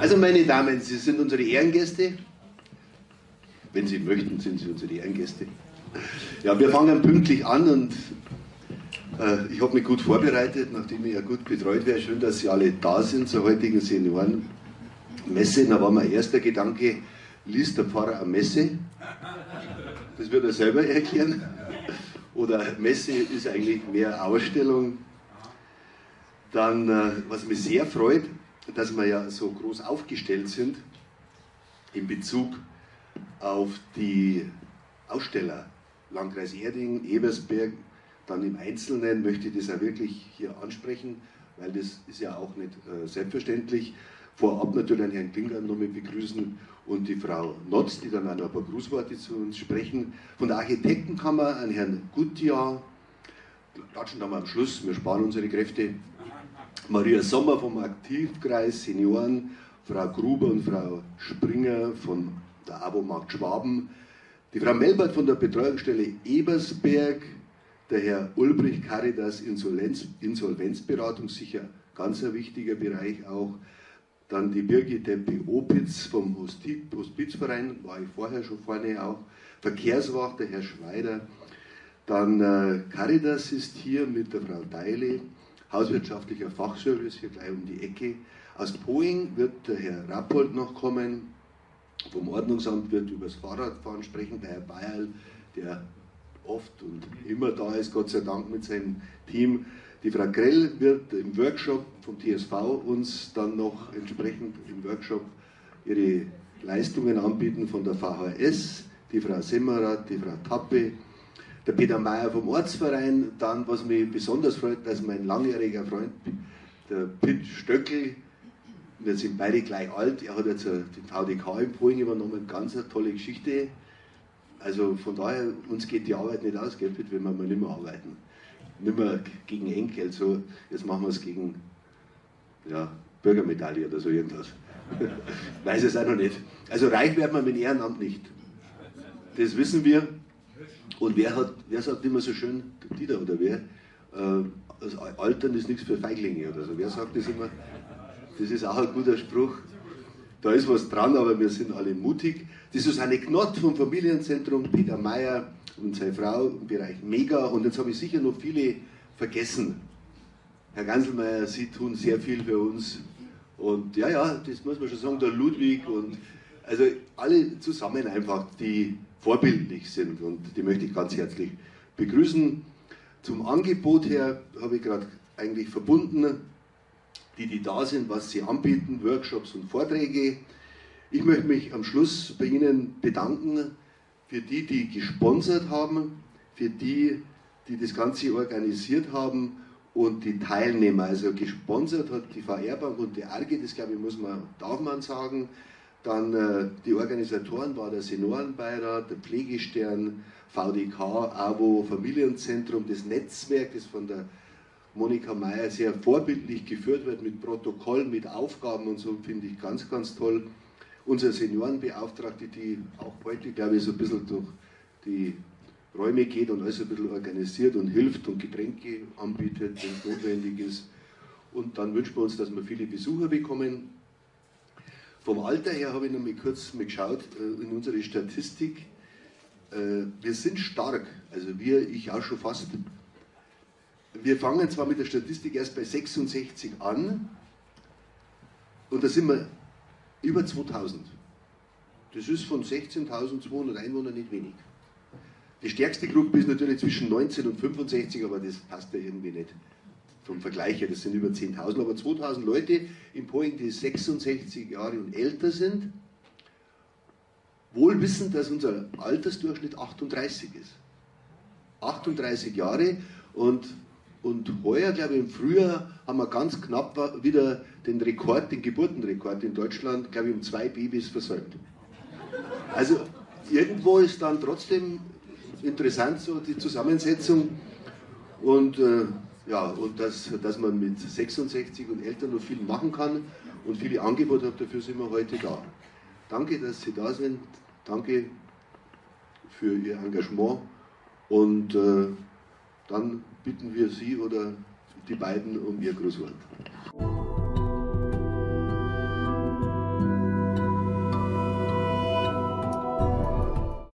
Also meine Damen, Sie sind unsere Ehrengäste. Wenn Sie möchten, sind Sie unsere Ehrengäste. Ja, wir fangen pünktlich an und äh, ich habe mich gut vorbereitet, nachdem ich ja gut betreut wäre. Schön, dass Sie alle da sind zur heutigen Seniorenmesse. Da war mein erster Gedanke, liest der Pfarrer eine Messe? Das wird er selber erklären. Oder Messe ist eigentlich mehr Ausstellung. Dann, äh, was mich sehr freut, dass wir ja so groß aufgestellt sind in Bezug auf die Aussteller. Landkreis Erding, Ebersberg, dann im Einzelnen möchte ich das auch wirklich hier ansprechen, weil das ist ja auch nicht äh, selbstverständlich. Vorab natürlich einen Herrn Klinger nochmal begrüßen und die Frau Notz, die dann auch noch ein paar Grußworte zu uns sprechen. Von der Architektenkammer an Herrn Gutjahr, klatschen da mal am Schluss, wir sparen unsere Kräfte. Maria Sommer vom Aktivkreis Senioren, Frau Gruber und Frau Springer von der Abo-Markt Schwaben, die Frau Melbert von der Betreuungsstelle Ebersberg, der Herr Ulbrich Caritas Insolvenz, Insolvenzberatung, sicher ganz ein wichtiger Bereich auch. Dann die Birgit Tempe Opitz vom Hospizverein, war ich vorher schon vorne auch. Verkehrswacht, der Herr Schweider. Dann äh, Caritas ist hier mit der Frau Deile hauswirtschaftlicher Fachservice hier gleich um die Ecke. Aus Poing wird der Herr Rappold noch kommen. Vom Ordnungsamt wird über das Fahrradfahren sprechen der Herr Bayerl, der oft und immer da ist, Gott sei Dank mit seinem Team. Die Frau Grell wird im Workshop vom TSV uns dann noch entsprechend im Workshop ihre Leistungen anbieten von der VHS. Die Frau Semmerath, die Frau Tappe, der Peter Mayer vom Ortsverein, dann, was mich besonders freut, dass mein langjähriger Freund, der Pitt Stöckel, wir sind beide gleich alt, er hat jetzt den VDK in Polen übernommen, ganz eine tolle Geschichte. Also von daher, uns geht die Arbeit nicht aus, gell, wenn wir mal nicht mehr arbeiten. Nicht mehr gegen Enkel, so, jetzt machen wir es gegen ja, Bürgermedaille oder so irgendwas. Weiß es auch noch nicht. Also reich werden wir mit Ehrenamt nicht. Das wissen wir. Und wer, hat, wer sagt immer so schön, Dieter oder wer, äh, Altern ist nichts für Feiglinge oder so. Wer sagt das immer? Das ist auch ein guter Spruch. Da ist was dran, aber wir sind alle mutig. Das ist eine Knott vom Familienzentrum, Peter Meyer und seine Frau im Bereich Mega. Und jetzt habe ich sicher noch viele vergessen. Herr Ganselmeier, Sie tun sehr viel für uns. Und ja, ja, das muss man schon sagen, der Ludwig und also alle zusammen einfach, die vorbildlich sind und die möchte ich ganz herzlich begrüßen. Zum Angebot her habe ich gerade eigentlich verbunden, die, die da sind, was sie anbieten, Workshops und Vorträge. Ich möchte mich am Schluss bei Ihnen bedanken für die, die gesponsert haben, für die, die das Ganze organisiert haben und die Teilnehmer. Also gesponsert hat die VR-Bank und die ARGE, das glaube ich, muss man, darf man sagen. Dann äh, die Organisatoren war der Seniorenbeirat, der Pflegestern, VDK, AWO, Familienzentrum, das Netzwerk, das von der Monika Meyer sehr vorbildlich geführt wird mit Protokollen, mit Aufgaben und so, finde ich ganz, ganz toll. Unsere Seniorenbeauftragte, die auch heute, glaube ich, so ein bisschen durch die Räume geht und alles ein bisschen organisiert und hilft und Getränke anbietet, wenn es notwendig ist. Und dann wünschen wir uns, dass wir viele Besucher bekommen. Vom Alter her habe ich noch mal kurz mal geschaut äh, in unsere Statistik. Äh, wir sind stark, also wir, ich auch schon fast. Wir fangen zwar mit der Statistik erst bei 66 an und da sind wir über 2000. Das ist von 16.200 Einwohnern nicht wenig. Die stärkste Gruppe ist natürlich zwischen 19 und 65, aber das passt ja irgendwie nicht vom Vergleich her, das sind über 10.000, aber 2.000 Leute in Poing, die 66 Jahre und älter sind, wohl wissend, dass unser Altersdurchschnitt 38 ist. 38 Jahre und, und heuer, glaube ich, im Frühjahr haben wir ganz knapp wieder den Rekord, den Geburtenrekord in Deutschland, glaube ich, um zwei Babys versäumt. Also irgendwo ist dann trotzdem interessant so die Zusammensetzung und äh, ja, und dass, dass man mit 66 und älter noch viel machen kann und viele Angebote hat, dafür sind wir heute da. Danke, dass Sie da sind. Danke für Ihr Engagement. Und äh, dann bitten wir Sie oder die beiden um Ihr Grußwort.